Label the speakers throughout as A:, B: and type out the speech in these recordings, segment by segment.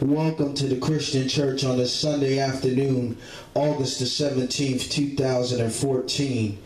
A: Welcome to the Christian Church on this Sunday afternoon, August the 17th, 2014.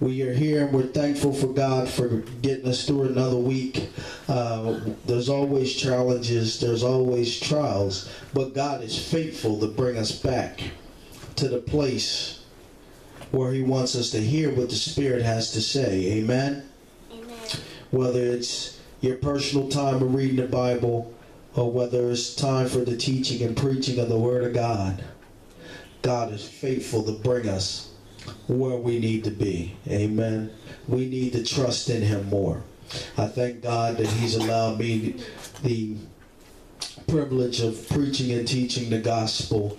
A: We are here and we're thankful for God for getting us through another week. Uh, there's always challenges, there's always trials, but God is faithful to bring us back to the place where He wants us to hear what the Spirit has to say. Amen?
B: Amen.
A: Whether it's your personal time of reading the Bible, or whether it's time for the teaching and preaching of the Word of God, God is faithful to bring us where we need to be. Amen. We need to trust in Him more. I thank God that He's allowed me the privilege of preaching and teaching the gospel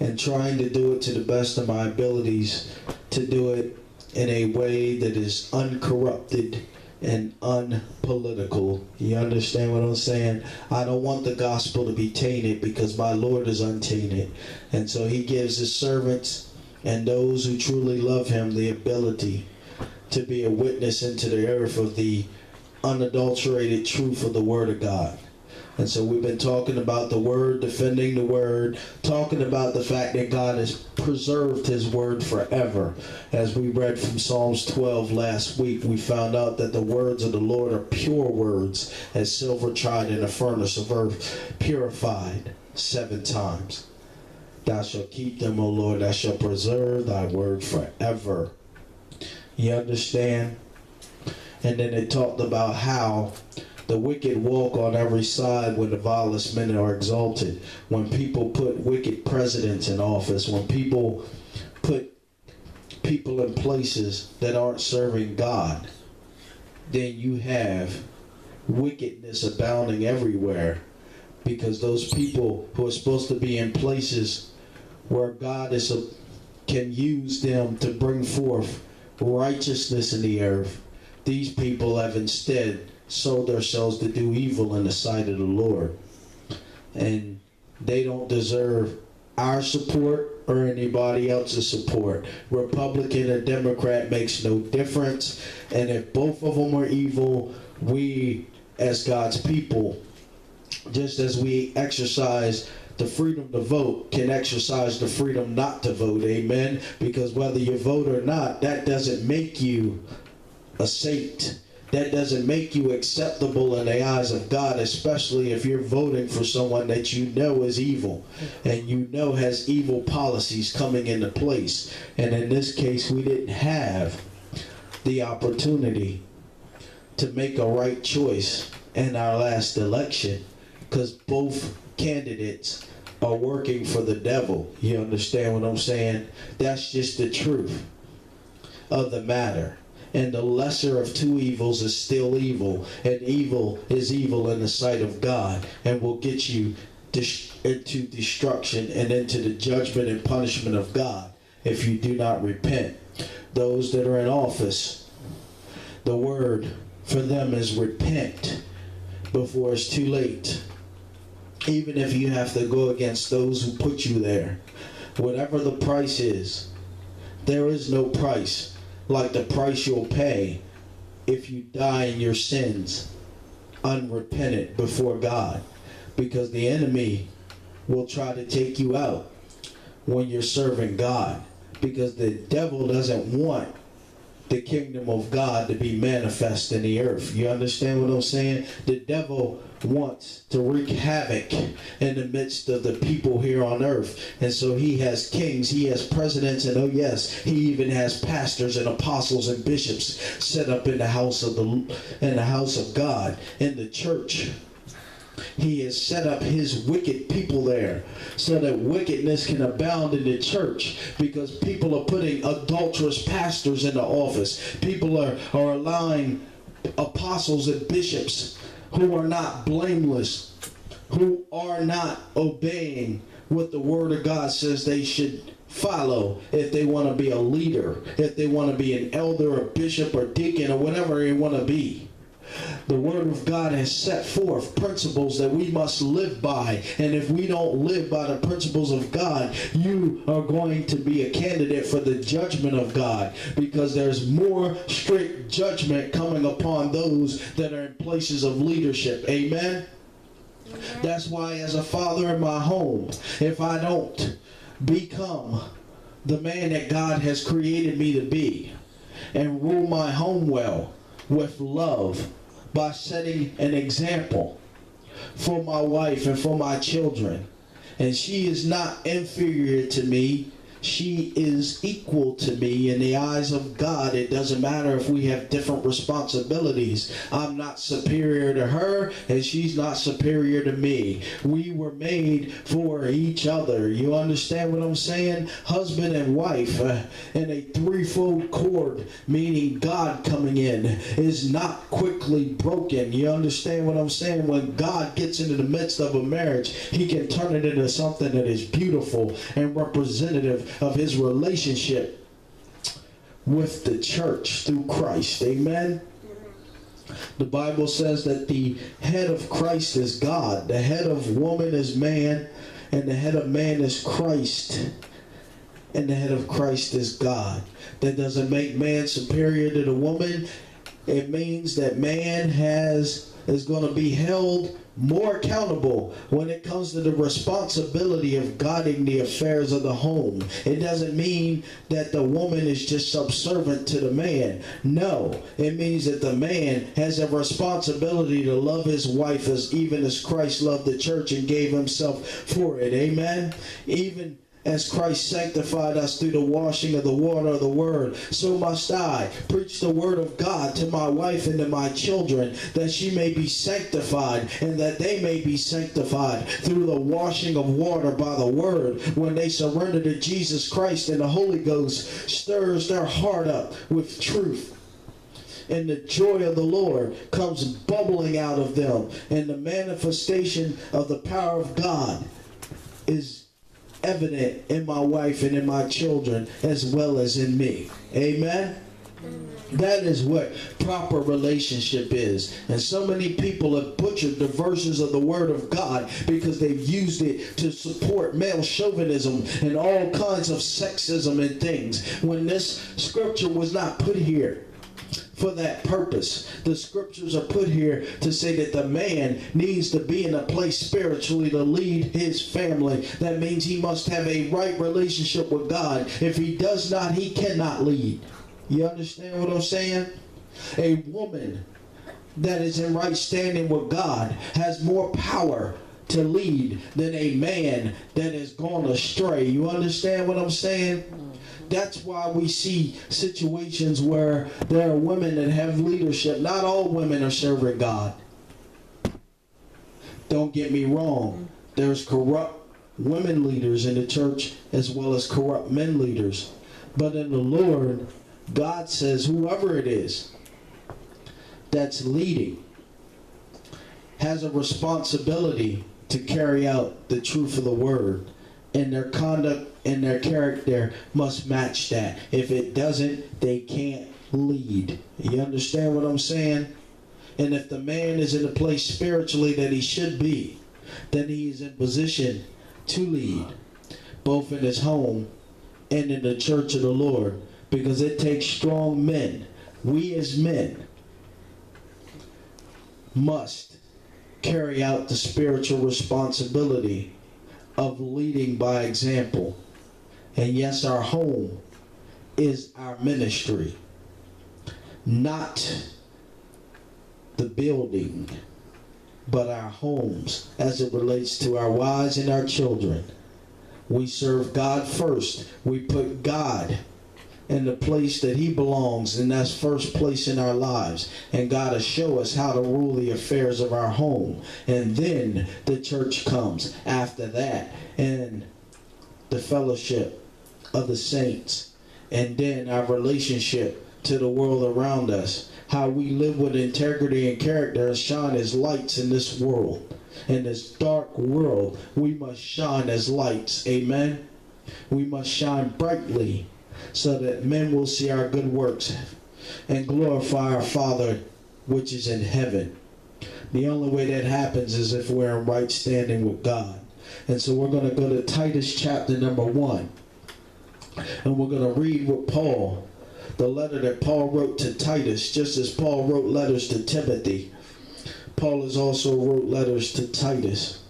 A: and trying to do it to the best of my abilities to do it in a way that is uncorrupted and unpolitical. You understand what I'm saying? I don't want the gospel to be tainted because my Lord is untainted. And so he gives his servants and those who truly love him the ability to be a witness into the earth of the unadulterated truth of the word of God. And so we've been talking about the word, defending the word, talking about the fact that God has preserved his word forever. As we read from Psalms 12 last week, we found out that the words of the Lord are pure words, as silver tried in a furnace of earth, purified seven times. Thou shalt keep them, O Lord, thou shalt preserve thy word forever. You understand? And then it talked about how the wicked walk on every side when the vilest men are exalted. When people put wicked presidents in office, when people put people in places that aren't serving God, then you have wickedness abounding everywhere. Because those people who are supposed to be in places where God is a, can use them to bring forth righteousness in the earth, these people have instead sold themselves to do evil in the sight of the Lord. And they don't deserve our support or anybody else's support. Republican or Democrat makes no difference. And if both of them are evil, we, as God's people, just as we exercise the freedom to vote, can exercise the freedom not to vote. Amen. Because whether you vote or not, that doesn't make you a saint that doesn't make you acceptable in the eyes of God, especially if you're voting for someone that you know is evil and you know has evil policies coming into place. And in this case, we didn't have the opportunity to make a right choice in our last election because both candidates are working for the devil. You understand what I'm saying? That's just the truth of the matter and the lesser of two evils is still evil, and evil is evil in the sight of God, and will get you into destruction and into the judgment and punishment of God if you do not repent. Those that are in office, the word for them is repent before it's too late. Even if you have to go against those who put you there, whatever the price is, there is no price like the price you'll pay if you die in your sins unrepentant before God. Because the enemy will try to take you out when you're serving God. Because the devil doesn't want the kingdom of God to be manifest in the earth. You understand what I'm saying? The devil wants to wreak havoc in the midst of the people here on earth. And so he has kings, he has presidents, and oh yes, he even has pastors and apostles and bishops set up in the house of the in the house of God, in the church. He has set up his wicked people there so that wickedness can abound in the church because people are putting adulterous pastors into office. People are, are allowing apostles and bishops who are not blameless, who are not obeying what the Word of God says they should follow if they want to be a leader, if they want to be an elder or bishop or deacon or whatever they want to be. The Word of God has set forth principles that we must live by. And if we don't live by the principles of God, you are going to be a candidate for the judgment of God because there's more strict judgment coming upon those that are in places of leadership. Amen? That's why, as a father in my home, if I don't become the man that God has created me to be and rule my home well with love by setting an example for my wife and for my children, and she is not inferior to me she is equal to me in the eyes of God. It doesn't matter if we have different responsibilities. I'm not superior to her, and she's not superior to me. We were made for each other. You understand what I'm saying? Husband and wife uh, in a threefold cord, meaning God coming in, is not quickly broken. You understand what I'm saying? When God gets into the midst of a marriage, he can turn it into something that is beautiful and representative of his relationship with the church through Christ. Amen. The Bible says that the head of Christ is God, the head of woman is man, and the head of man is Christ, and the head of Christ is God. That doesn't make man superior to the woman. It means that man has is going to be held more accountable when it comes to the responsibility of guiding the affairs of the home. It doesn't mean that the woman is just subservient to the man. No, it means that the man has a responsibility to love his wife as even as Christ loved the church and gave himself for it. Amen. Even as Christ sanctified us through the washing of the water of the word, so must I preach the word of God to my wife and to my children, that she may be sanctified and that they may be sanctified through the washing of water by the word. When they surrender to Jesus Christ and the Holy Ghost stirs their heart up with truth. And the joy of the Lord comes bubbling out of them, and the manifestation of the power of God is evident in my wife and in my children as well as in me. Amen. That is what proper relationship is. And so many people have butchered the verses of the Word of God because they've used it to support male chauvinism and all kinds of sexism and things. When this scripture was not put here for that purpose. The scriptures are put here to say that the man needs to be in a place spiritually to lead his family. That means he must have a right relationship with God. If he does not, he cannot lead. You understand what I'm saying? A woman that is in right standing with God has more power to lead than a man that has gone astray. You understand what I'm saying? That's why we see situations where there are women that have leadership. Not all women are serving God. Don't get me wrong. There's corrupt women leaders in the church as well as corrupt men leaders. But in the Lord, God says whoever it is that's leading has a responsibility to carry out the truth of the word and their conduct and their character must match that. If it doesn't, they can't lead. You understand what I'm saying? And if the man is in a place spiritually that he should be, then he is in position to lead, both in his home and in the church of the Lord, because it takes strong men. We as men must carry out the spiritual responsibility of leading by example. And yes, our home is our ministry, not the building, but our homes as it relates to our wives and our children. We serve God first. We put God in the place that he belongs, and that's first place in our lives. And God will show us how to rule the affairs of our home. And then the church comes after that, and the fellowship of the saints, and then our relationship to the world around us. How we live with integrity and character and shine as lights in this world. In this dark world, we must shine as lights. Amen. We must shine brightly so that men will see our good works and glorify our Father which is in heaven. The only way that happens is if we're in right standing with God. And so we're going to go to Titus chapter number one. And we're going to read with Paul, the letter that Paul wrote to Titus, just as Paul wrote letters to Timothy. Paul has also wrote letters to Titus.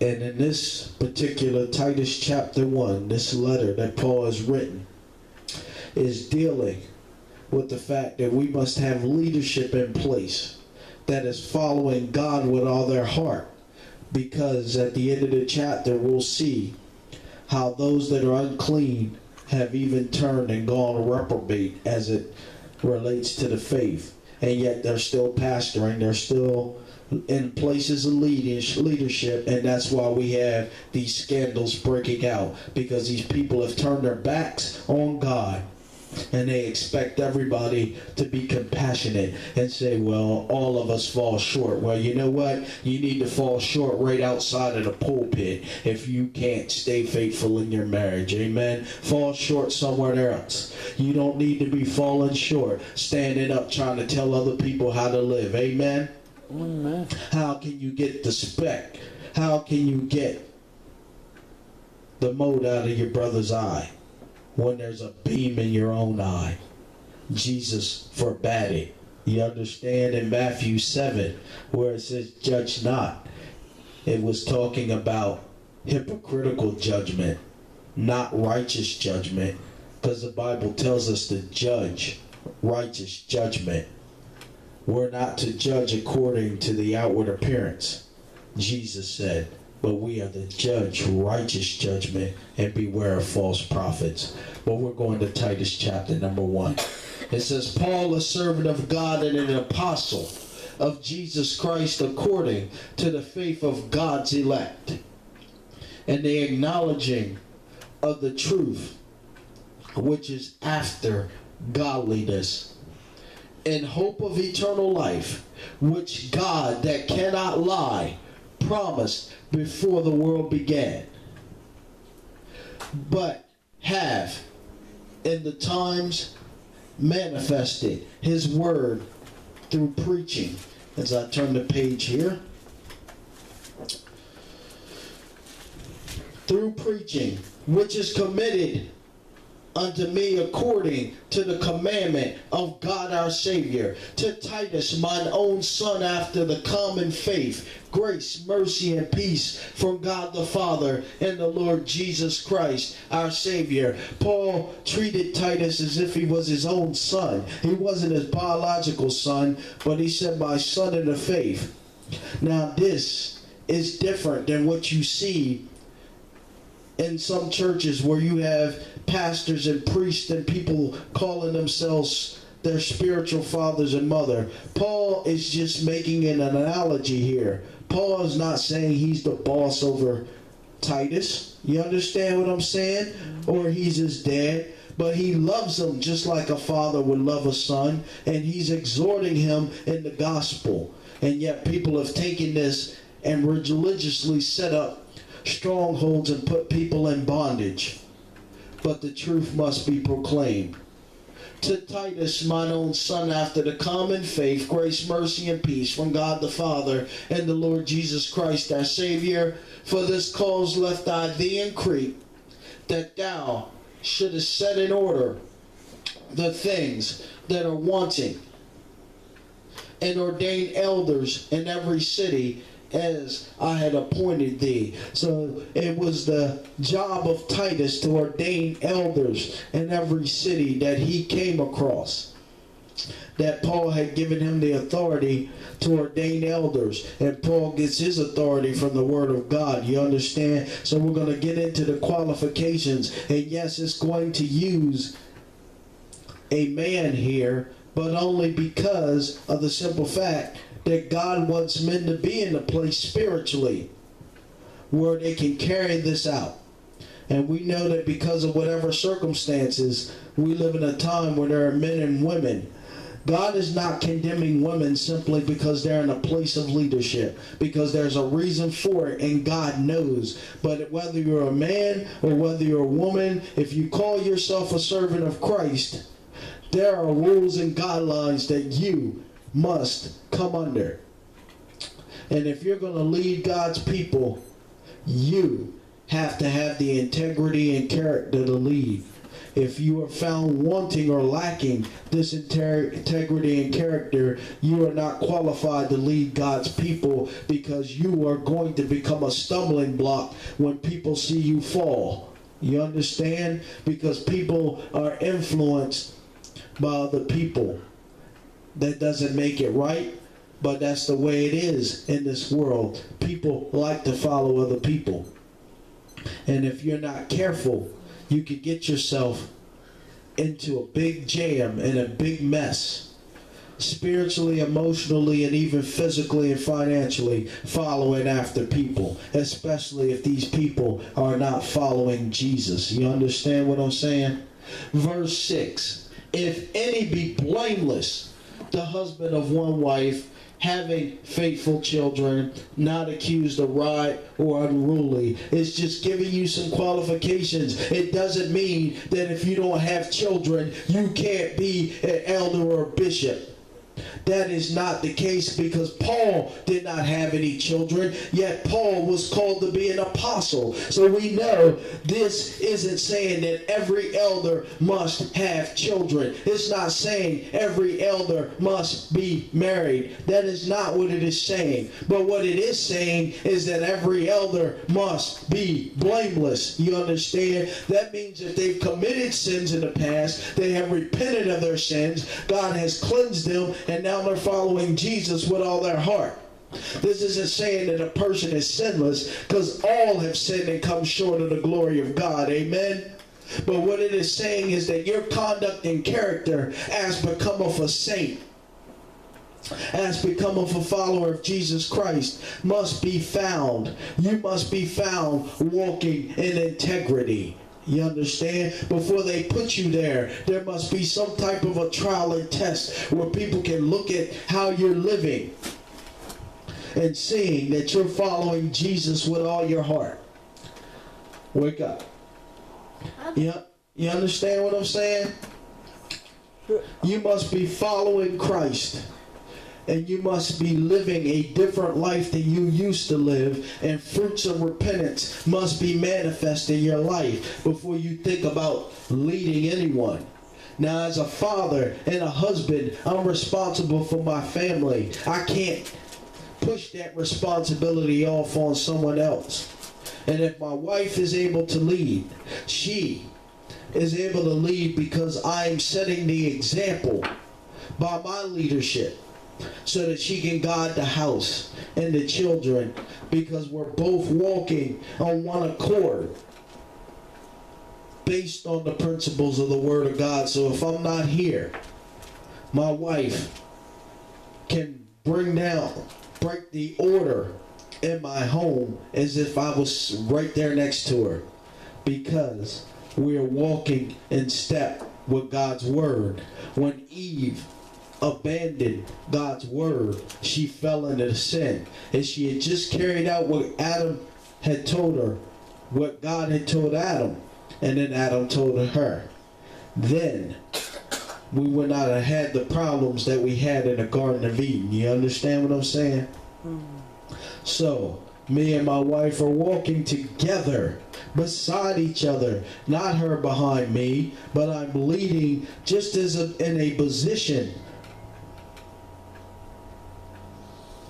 A: And in this particular Titus chapter 1, this letter that Paul has written is dealing with the fact that we must have leadership in place that is following God with all their heart. Because at the end of the chapter, we'll see how those that are unclean have even turned and gone reprobate as it relates to the faith. And yet they're still pastoring, they're still in places of leadership, and that's why we have these scandals breaking out. Because these people have turned their backs on God and they expect everybody to be compassionate and say, well, all of us fall short. Well, you know what? You need to fall short right outside of the pulpit if you can't stay faithful in your marriage. Amen. Fall short somewhere else. You don't need to be falling short, standing up trying to tell other people how to live. Amen. Amen. How can you get the speck? How can you get the mote out of your brother's eye? When there's a beam in your own eye. Jesus forbade it. You understand in Matthew 7 where it says, Judge not. It was talking about hypocritical judgment, not righteous judgment, because the Bible tells us to judge righteous judgment. We're not to judge according to the outward appearance, Jesus said but we are the judge, righteous judgment, and beware of false prophets. But we're going to Titus chapter number one. It says, Paul, a servant of God and an apostle of Jesus Christ according to the faith of God's elect, and the acknowledging of the truth which is after godliness, in hope of eternal life, which God that cannot lie promised before the world began, but have in the times manifested his word through preaching. As I turn the page here, through preaching, which is committed unto me according to the commandment of God our Savior. To Titus, mine own son, after the common faith, grace, mercy, and peace from God the Father and the Lord Jesus Christ, our Savior. Paul treated Titus as if he was his own son. He wasn't his biological son, but he said, My son in the faith. Now, this is different than what you see in some churches where you have pastors and priests and people calling themselves their spiritual fathers and mother. Paul is just making an analogy here. Paul is not saying he's the boss over Titus. You understand what I'm saying? Or he's his dad. But he loves him just like a father would love a son. And he's exhorting him in the gospel. And yet people have taken this and religiously set up strongholds and put people in bondage. But the truth must be proclaimed. To Titus, mine own son, after the common faith, grace, mercy, and peace from God the Father and the Lord Jesus Christ, our Savior. For this cause left I thee in Crete, that thou shouldest set in order the things that are wanting, and ordain elders in every city as I had appointed thee. So it was the job of Titus to ordain elders in every city that he came across. That Paul had given him the authority to ordain elders. And Paul gets his authority from the Word of God. You understand? So we're going to get into the qualifications. And yes, it's going to use a man here, but only because of the simple fact that God wants men to be in a place spiritually where they can carry this out. And we know that because of whatever circumstances, we live in a time where there are men and women. God is not condemning women simply because they're in a place of leadership, because there's a reason for it, and God knows. But whether you're a man or whether you're a woman, if you call yourself a servant of Christ, there are rules and guidelines that you must come under. And if you're going to lead God's people, you have to have the integrity and character to lead. If you are found wanting or lacking this integrity and character, you are not qualified to lead God's people because you are going to become a stumbling block when people see you fall. You understand? Because people are influenced by other people. That doesn't make it right, but that's the way it is in this world. People like to follow other people. And if you're not careful, you could get yourself into a big jam and a big mess spiritually, emotionally, and even physically and financially following after people, especially if these people are not following Jesus. You understand what I'm saying? Verse 6 If any be blameless, the husband of one wife, having faithful children, not accused of riot or unruly. It's just giving you some qualifications. It doesn't mean that if you don't have children, you can't be an elder or a bishop. That is not the case because Paul did not have any children, yet Paul was called to be an apostle. So we know this isn't saying that every elder must have children. It's not saying every elder must be married. That is not what it is saying. But what it is saying is that every elder must be blameless. You understand? That means that they've committed sins in the past, they have repented of their sins, God has cleansed them, and now they're following Jesus with all their heart. This isn't saying that a person is sinless because all have sinned and come short of the glory of God. Amen. But what it is saying is that your conduct and character as become of a saint, as become of a follower of Jesus Christ, must be found. You must be found walking in integrity. You understand? Before they put you there, there must be some type of a trial and test where people can look at how you're living and seeing that you're following Jesus with all your heart. Wake up. Yeah, you understand what I'm saying? You must be following Christ and you must be living a different life than you used to live, and fruits of repentance must be manifest in your life before you think about leading anyone. Now, as a father and a husband, I'm responsible for my family. I can't push that responsibility off on someone else. And if my wife is able to lead, she is able to lead because I'm setting the example by my leadership so that she can guard the house and the children because we're both walking on one accord based on the principles of the Word of God. So if I'm not here, my wife can bring down, break the order in my home as if I was right there next to her because we're walking in step with God's Word. When Eve abandoned God's word, she fell into sin. And she had just carried out what Adam had told her, what God had told Adam. And then Adam told her. Then we would not have had the problems that we had in the Garden of Eden. You understand what I'm saying? So, me and my wife are walking together beside each other, not her behind me, but I'm leading just as a, in a position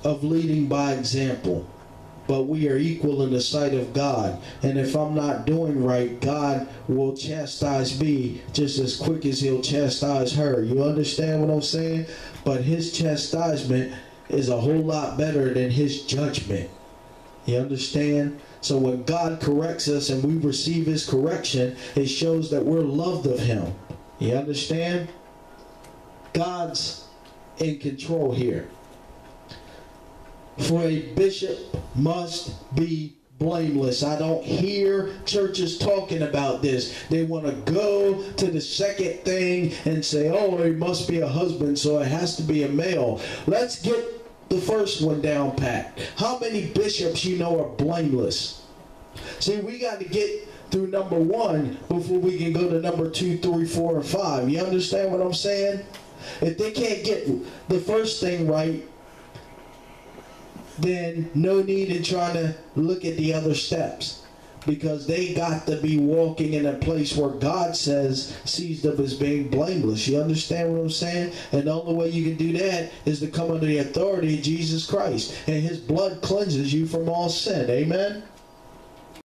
A: of leading by example. But we are equal in the sight of God. And if I'm not doing right, God will chastise me just as quick as he'll chastise her. You understand what I'm saying? But his chastisement is a whole lot better than his judgment. You understand? So when God corrects us and we receive his correction, it shows that we're loved of him. You understand? God's in control here for a bishop must be blameless. I don't hear churches talking about this. They want to go to the second thing and say, oh, he must be a husband, so it has to be a male. Let's get the first one down pat. How many bishops you know are blameless? See, we got to get through number one before we can go to number two, three, four, and five. You understand what I'm saying? If they can't get the first thing right, then no need in trying to look at the other steps. because they got to be walking in a place where God says sees them as being blameless. You understand what I'm saying? And the only way you can do that is to come under the authority of Jesus Christ. And his blood cleanses you from all sin. Amen?